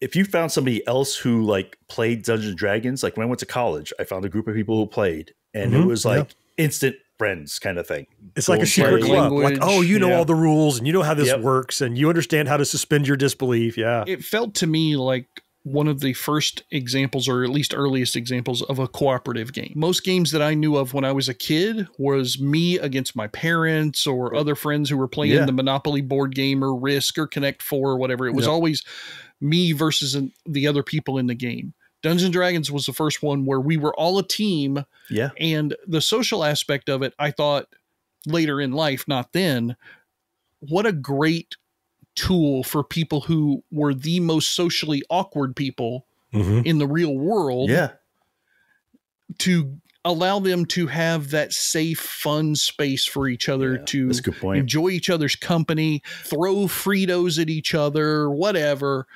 if you found somebody else who like played Dungeons and Dragons, like when I went to college, I found a group of people who played, and it Mhm, was like instant friends kind of thing. It's like a secret play- club. Like, oh, you know yeah. all the rules and you know how this Yep. works and you understand how to suspend your disbelief. Yeah. it felt to me like one of the first examples or at least earliest examples of a cooperative game most games that i knew of when i was a kid was me against my parents or other friends who were playing Yeah. the monopoly board game or risk or connect 4 or whatever it was Yep. always me versus an- the other people in the game. Dungeons and dragons was the first one where we were all a team. Yeah, and the social aspect of it i thought later in life not then what a great tool for people who were the most socially awkward people Mhm. in the real world yeah, to allow them to have that safe fun space for each other Yeah, to good point. enjoy each other's company throw fritos at each other whatever